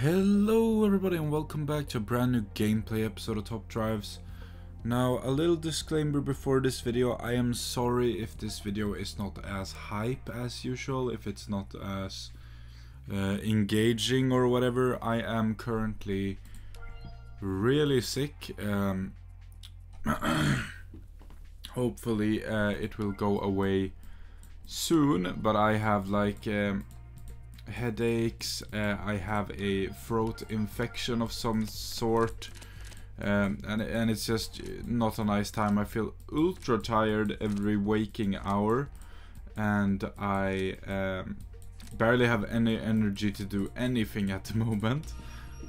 Hello everybody and welcome back to a brand new gameplay episode of Top Drives. Now a little disclaimer before this video, I am sorry if this video is not as hype as usual, if it's not as uh, engaging or whatever. I am currently really sick. Um, hopefully uh, it will go away soon, but I have like... Um, headaches, uh, I have a throat infection of some sort, um, and, and it's just not a nice time. I feel ultra tired every waking hour, and I um, barely have any energy to do anything at the moment.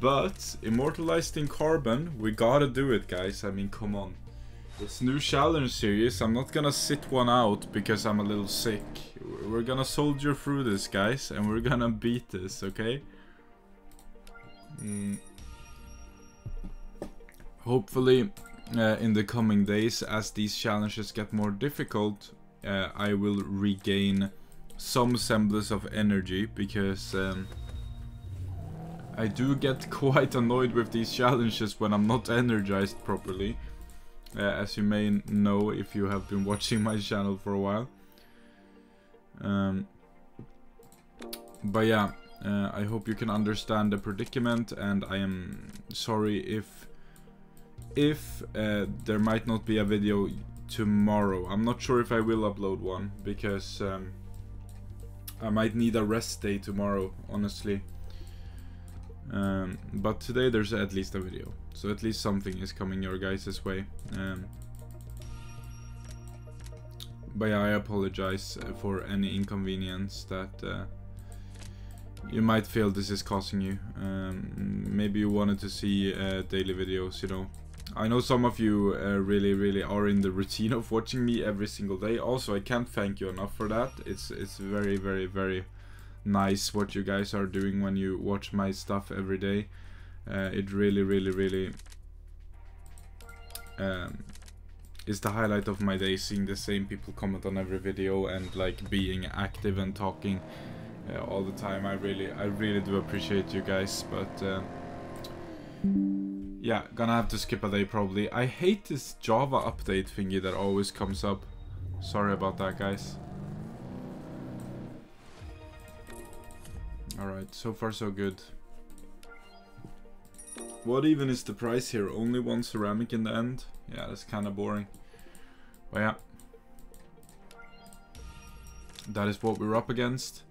But, Immortalized in Carbon, we gotta do it guys, I mean come on. This new challenge series, I'm not gonna sit one out because I'm a little sick. We're gonna soldier through this, guys, and we're gonna beat this, okay? Mm. Hopefully, uh, in the coming days, as these challenges get more difficult, uh, I will regain some semblance of energy, because um, I do get quite annoyed with these challenges when I'm not energized properly. Uh, as you may know if you have been watching my channel for a while. Um, but yeah, uh, I hope you can understand the predicament and I am sorry if if uh, there might not be a video tomorrow. I'm not sure if I will upload one because um, I might need a rest day tomorrow, honestly. Um, but today there's at least a video. So at least something is coming your guys' way. Um, but yeah, I apologize uh, for any inconvenience that uh, you might feel this is causing you. Um, maybe you wanted to see uh, daily videos, you know. I know some of you uh, really, really are in the routine of watching me every single day. Also, I can't thank you enough for that. It's it's very, very, very nice what you guys are doing when you watch my stuff every day. Uh, it really, really, really um, is the highlight of my day, seeing the same people comment on every video and like being active and talking uh, all the time. I really, I really do appreciate you guys, but uh, yeah, gonna have to skip a day probably. I hate this Java update thingy that always comes up. Sorry about that, guys. Alright, so far so good. What even is the price here? Only one ceramic in the end? Yeah, that's kind of boring. But yeah. That is what we're up against.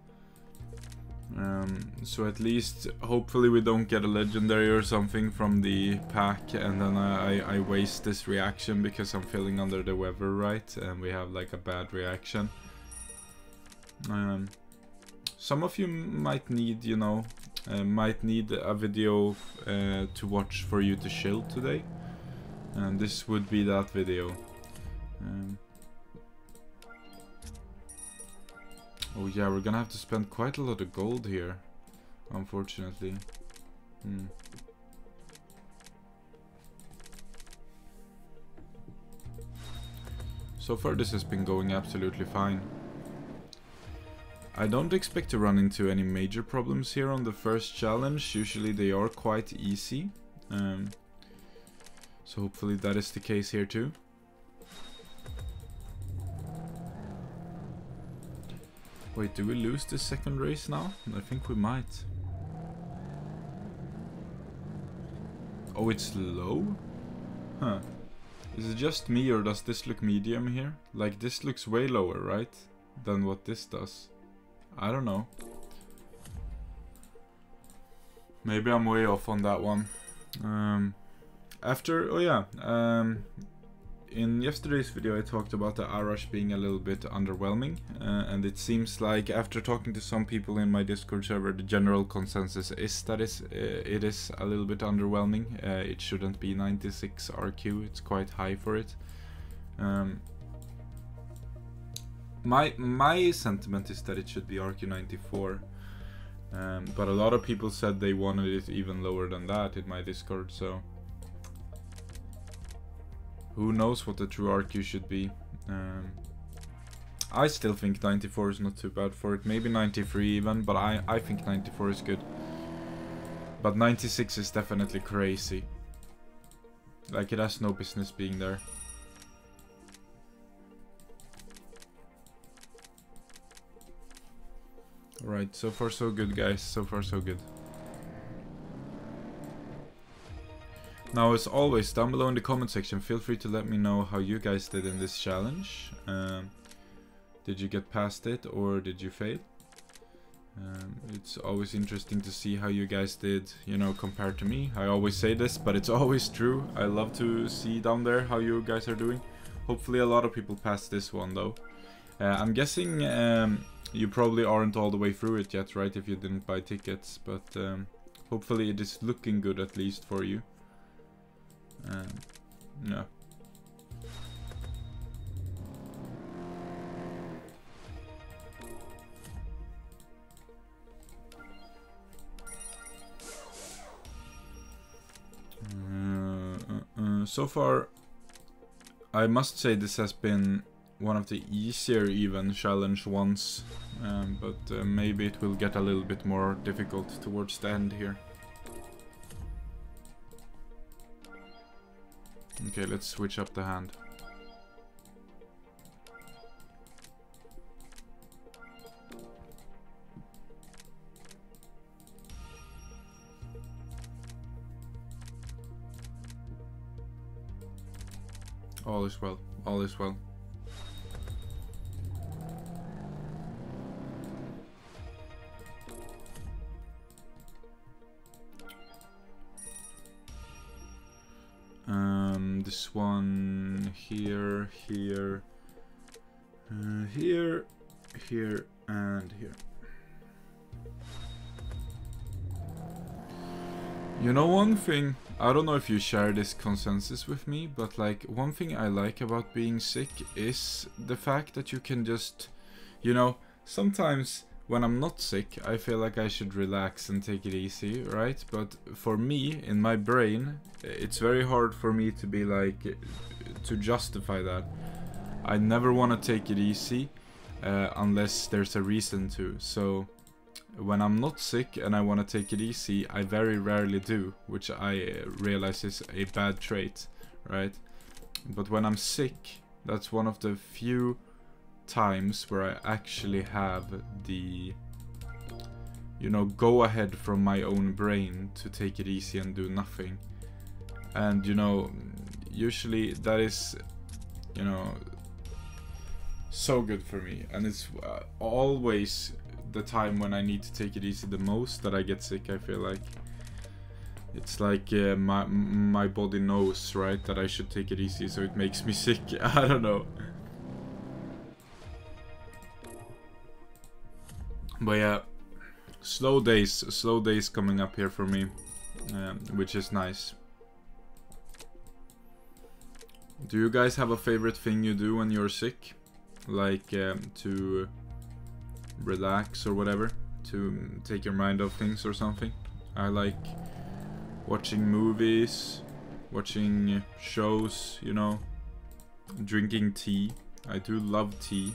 Um, so at least, hopefully we don't get a legendary or something from the pack and then I, I waste this reaction because I'm feeling under the weather, right? And we have like a bad reaction. Um, some of you might need, you know, uh, might need a video uh, to watch for you to chill today. And this would be that video. Um, oh yeah, we're gonna have to spend quite a lot of gold here, unfortunately. Hmm. So far this has been going absolutely fine. I don't expect to run into any major problems here on the first challenge. Usually they are quite easy. Um, so hopefully that is the case here too. Wait, do we lose the second race now? I think we might. Oh, it's low? Huh. Is it just me or does this look medium here? Like this looks way lower, right? Than what this does. I don't know. Maybe I'm way off on that one. Um, after, oh yeah, um, in yesterday's video I talked about the Arash being a little bit underwhelming uh, and it seems like after talking to some people in my Discord server the general consensus is that is, uh, it is a little bit underwhelming. Uh, it shouldn't be 96 RQ, it's quite high for it. Um, my my sentiment is that it should be RQ94. Um, but a lot of people said they wanted it even lower than that in my Discord, so... Who knows what the true RQ should be. Um, I still think 94 is not too bad for it. Maybe 93 even, but I, I think 94 is good. But 96 is definitely crazy. Like it has no business being there. Alright, so far so good guys, so far so good. Now as always, down below in the comment section, feel free to let me know how you guys did in this challenge. Um, did you get past it or did you fail? Um, it's always interesting to see how you guys did, you know, compared to me. I always say this, but it's always true. I love to see down there how you guys are doing. Hopefully a lot of people passed this one though. Uh, I'm guessing um, you probably aren't all the way through it yet, right? If you didn't buy tickets, but um, hopefully it is looking good at least for you. Um, no. Uh, uh, uh, so far, I must say this has been one of the easier even challenge ones, um, but uh, maybe it will get a little bit more difficult towards the end here. Okay, let's switch up the hand. All is well. All is well. Here, here, uh, here, here, and here. You know one thing, I don't know if you share this consensus with me, but like one thing I like about being sick is the fact that you can just, you know, sometimes when I'm not sick, I feel like I should relax and take it easy, right? But for me, in my brain, it's very hard for me to be like, to justify that. I never want to take it easy uh, unless there's a reason to. So when I'm not sick and I want to take it easy, I very rarely do, which I realize is a bad trait, right? But when I'm sick, that's one of the few times where I actually have the you know go ahead from my own brain to take it easy and do nothing. And you know usually that is you know so good for me. And it's uh, always the time when I need to take it easy the most that I get sick I feel like. It's like uh, my my body knows right that I should take it easy so it makes me sick. I don't know But yeah, slow days, slow days coming up here for me, um, which is nice. Do you guys have a favorite thing you do when you're sick? Like um, to relax or whatever? To take your mind off things or something? I like watching movies, watching shows, you know, drinking tea. I do love tea.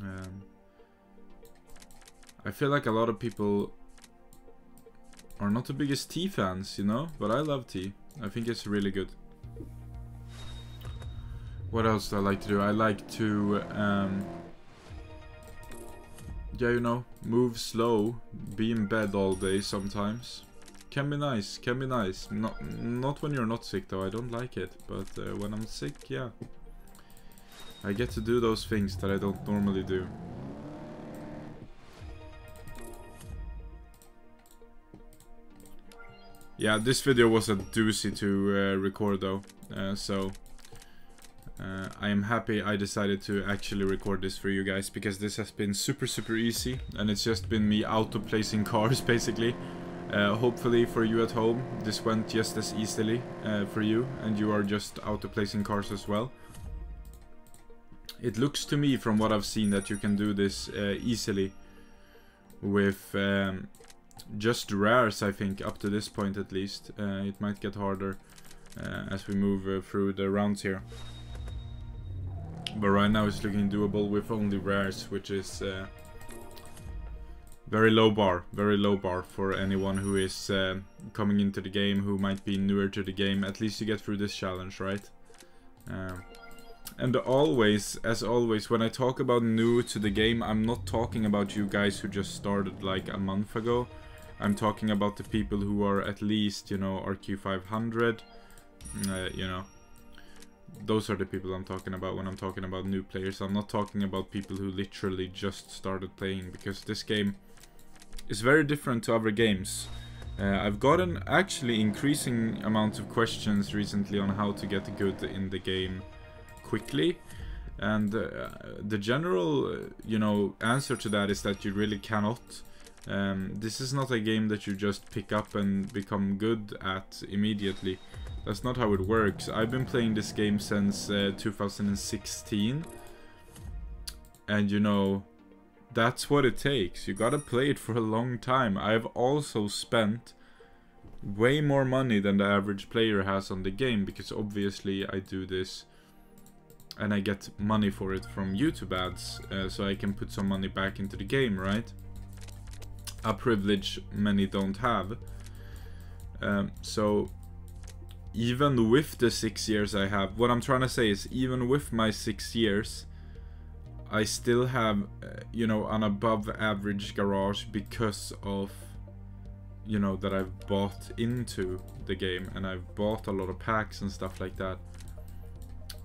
Um, I feel like a lot of people are not the biggest tea fans, you know? But I love tea. I think it's really good. What else do I like to do? I like to, um, yeah, you know, move slow, be in bed all day sometimes. Can be nice, can be nice. Not, not when you're not sick though, I don't like it. But uh, when I'm sick, yeah. I get to do those things that I don't normally do. Yeah, this video was a doozy to uh, record though, uh, so uh, I am happy I decided to actually record this for you guys because this has been super super easy and it's just been me auto placing cars basically. Uh, hopefully for you at home this went just as easily uh, for you and you are just auto placing cars as well. It looks to me from what I've seen that you can do this uh, easily with um, just rares, I think, up to this point at least. Uh, it might get harder uh, as we move uh, through the rounds here. But right now it's looking doable with only rares, which is uh, very low bar, very low bar for anyone who is uh, coming into the game, who might be newer to the game. At least you get through this challenge, right? Uh, and always, as always, when I talk about new to the game, I'm not talking about you guys who just started like a month ago. I'm talking about the people who are at least, you know, RQ500, uh, you know. Those are the people I'm talking about when I'm talking about new players. I'm not talking about people who literally just started playing, because this game is very different to other games. Uh, I've gotten actually increasing amounts of questions recently on how to get good in the game quickly. And uh, the general, you know, answer to that is that you really cannot. Um, this is not a game that you just pick up and become good at immediately. That's not how it works. I've been playing this game since uh, 2016. And you know, that's what it takes. You gotta play it for a long time. I've also spent way more money than the average player has on the game because obviously I do this and I get money for it from YouTube ads uh, so I can put some money back into the game, right? A privilege many don't have. Um, so even with the six years I have, what I'm trying to say is even with my six years, I still have, uh, you know, an above average garage because of, you know, that I've bought into the game and I've bought a lot of packs and stuff like that.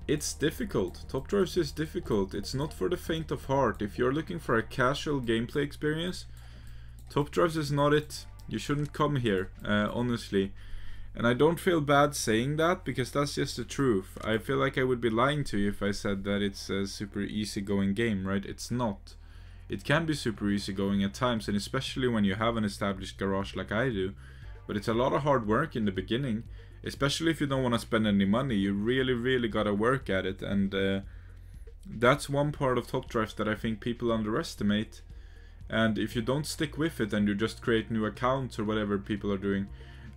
It's difficult. Top Drives is difficult. It's not for the faint of heart. If you're looking for a casual gameplay experience, Top Drives is not it. You shouldn't come here, uh, honestly. And I don't feel bad saying that because that's just the truth. I feel like I would be lying to you if I said that it's a super easy going game, right? It's not. It can be super easy going at times and especially when you have an established garage like I do. But it's a lot of hard work in the beginning. Especially if you don't want to spend any money. You really, really gotta work at it and uh, that's one part of Top Drives that I think people underestimate. And if you don't stick with it and you just create new accounts or whatever people are doing,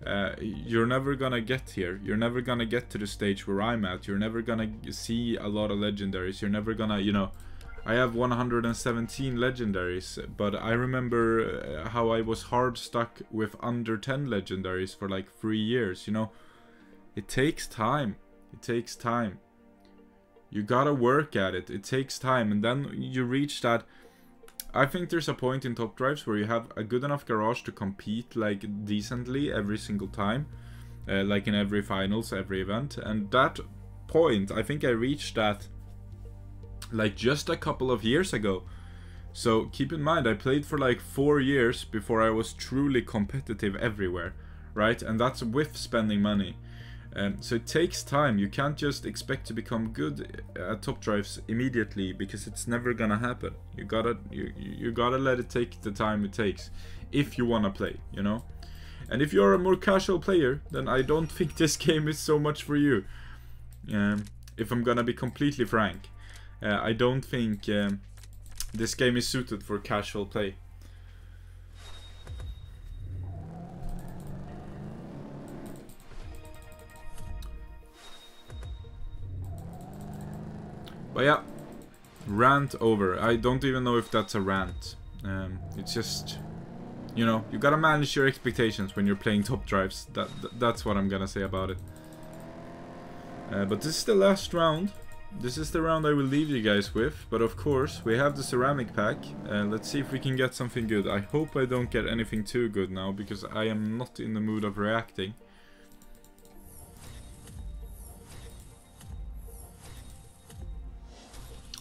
uh, you're never gonna get here. You're never gonna get to the stage where I'm at. You're never gonna see a lot of legendaries. You're never gonna, you know, I have 117 legendaries, but I remember uh, how I was hard stuck with under 10 legendaries for like three years, you know. It takes time. It takes time. You gotta work at it. It takes time, and then you reach that I think there's a point in top drives where you have a good enough garage to compete like decently every single time, uh, like in every finals, every event, and that point, I think I reached that like just a couple of years ago. So keep in mind, I played for like four years before I was truly competitive everywhere, right? And that's with spending money. Um, so it takes time. You can't just expect to become good at top drives immediately because it's never gonna happen. You gotta you you gotta let it take the time it takes if you wanna play, you know. And if you're a more casual player, then I don't think this game is so much for you. Um, if I'm gonna be completely frank, uh, I don't think um, this game is suited for casual play. But yeah, rant over. I don't even know if that's a rant. Um, it's just, you know, you gotta manage your expectations when you're playing top drives. That, that That's what I'm gonna say about it. Uh, but this is the last round. This is the round I will leave you guys with. But of course, we have the ceramic pack. Uh, let's see if we can get something good. I hope I don't get anything too good now, because I am not in the mood of reacting.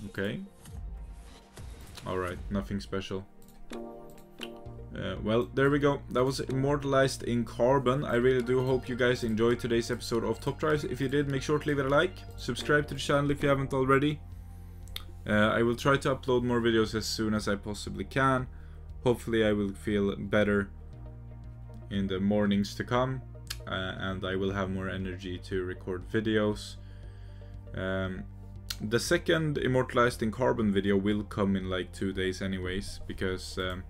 Okay. Alright, nothing special. Uh, well, there we go. That was immortalized in carbon. I really do hope you guys enjoyed today's episode of Top Drives. If you did, make sure to leave it a like. Subscribe to the channel if you haven't already. Uh, I will try to upload more videos as soon as I possibly can. Hopefully I will feel better in the mornings to come. Uh, and I will have more energy to record videos. Um, the second Immortalized in Carbon video will come in like two days anyways, because um,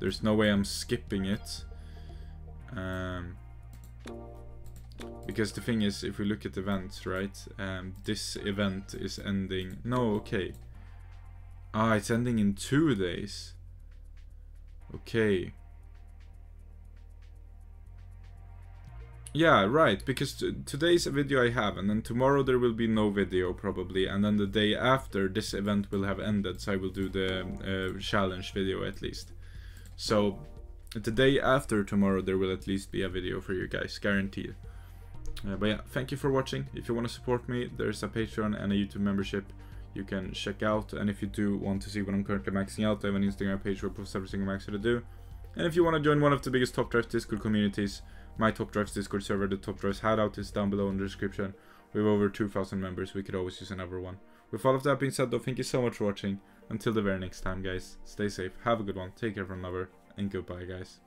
there's no way I'm skipping it. Um, because the thing is, if we look at events, right, um, this event is ending... No, okay. Ah, it's ending in two days. Okay. Yeah, right, because today's a video I have, and then tomorrow there will be no video probably, and then the day after this event will have ended, so I will do the uh, challenge video at least. So, the day after tomorrow there will at least be a video for you guys, guaranteed. Uh, but yeah, thank you for watching. If you want to support me, there's a Patreon and a YouTube membership you can check out. And if you do want to see what I'm currently maxing out, I have an Instagram page where I post every single max that I do. And if you want to join one of the biggest Top Drives Discord communities, my Top Drives Discord server, the Top Drives Hideout, is down below in the description. We have over 2,000 members, we could always use another one. With all of that being said though, thank you so much for watching. Until the very next time guys, stay safe, have a good one, take care one another, and goodbye guys.